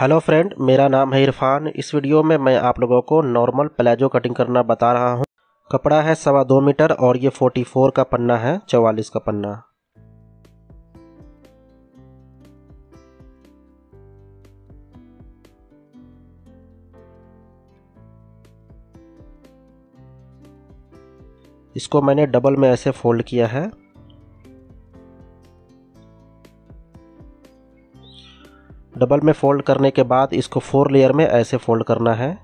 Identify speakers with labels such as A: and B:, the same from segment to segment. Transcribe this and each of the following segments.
A: Hello friend, मेरा नाम है इरफान। इस वीडियो में मैं आप लोगों को नॉर्मल प्लाजो कटिंग करना बता रहा हूँ। कपड़ा है सवा दो मीटर और ये फोर्टी फोर का पन्ना है, चवालीस का पन्ना। इसको मैंने डबल में ऐसे फोल्ड किया है। डबल में फोल्ड करने के बाद इसको फोर लेयर में ऐसे फोल्ड करना है।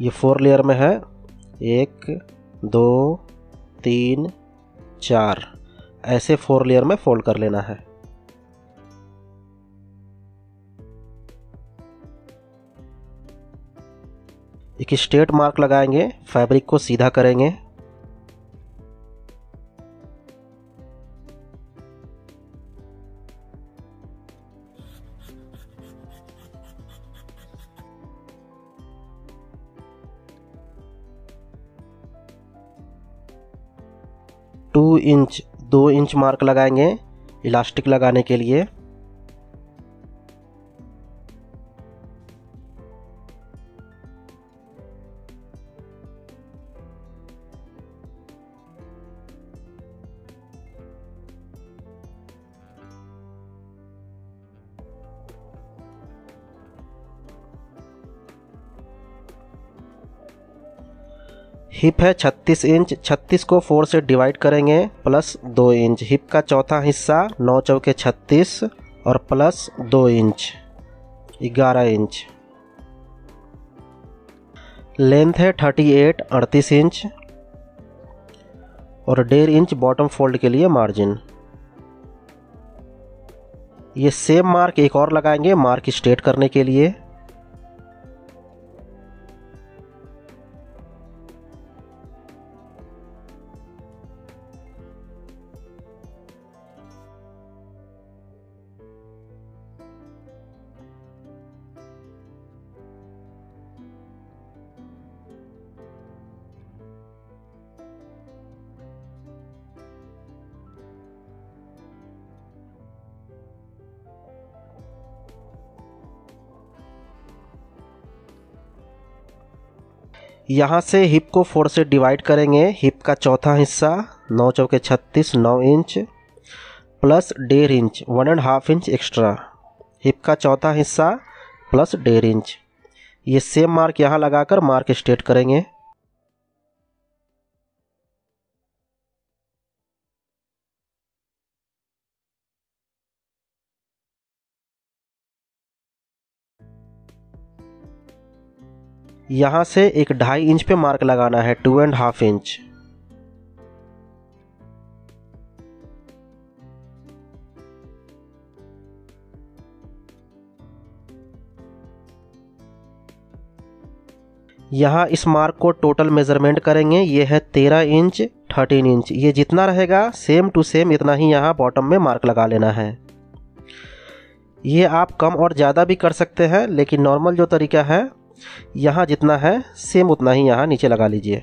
A: ये फोर लेयर में है। एक, दो, तीन, चार। ऐसे फोर लेयर में फोल्ड कर लेना है। एक स्ट्रेट मार्क लगाएँगे, फैब्रिक को सीधा करेंगे। टू इंच, दो इंच मार्क लगाएँगे इलास्टिक लगाने के लिए। हिप है 36 इंच 36 को फोर से डिवाइड करेंगे, प्लस दो इंच। हिप का चौथा हिस्सा नौ चौके छत्तीस और प्लस दो इंच, ग्यारह इंच। लेंथ है 38 अड़तीस इंच और डेढ़ इंच बॉटम फोल्ड के लिए मार्जिन। ये सेम मार्क एक और लगाएँगे, मार्क स्ट्रेट करने के लिए। यहाँ से हिप को फोर से डिवाइड करेंगे। हिप का चौथा हिस्सा नौ चौके छत्तीस, नौ इंच, प्लस डेढ़ inch, one and half inch extra. Hip का चौथा हिस्सा, प्लस डेढ़ इंच। ये सेम मार्क यहाँ लगाकर मार्क स्टेट करेंगे। यहाँ से एक ढाई इंच पे मार्क लगाना है, टू एंड हाफ़ इंच। यहाँ इस मार्क को टोटल मेज़रमेंट करेंगे, ये है तेरह इंच, थर्टीन इंच। ये जितना रहेगा, सेम टू सेम इतना ही यहाँ बॉटम में मार्क लगा लेना है। ये आप कम और ज़्यादा भी कर सकते हैं, लेकिन नॉर्मल जो तरीका है यहाँ जितना है सेम उतना ही यहाँ नीचे लगा लीजिए।